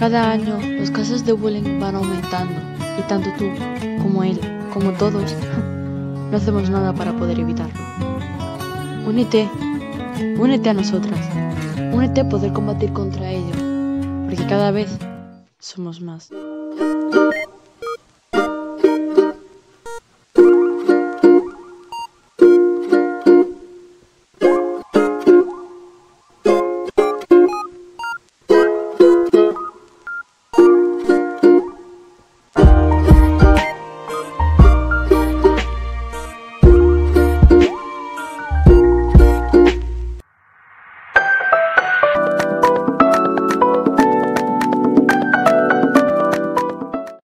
Cada año los casos de bullying van aumentando y tanto tú como él, como todos, no hacemos nada para poder evitarlo. Únete, únete a nosotras, únete a poder combatir contra ello, porque cada vez somos más.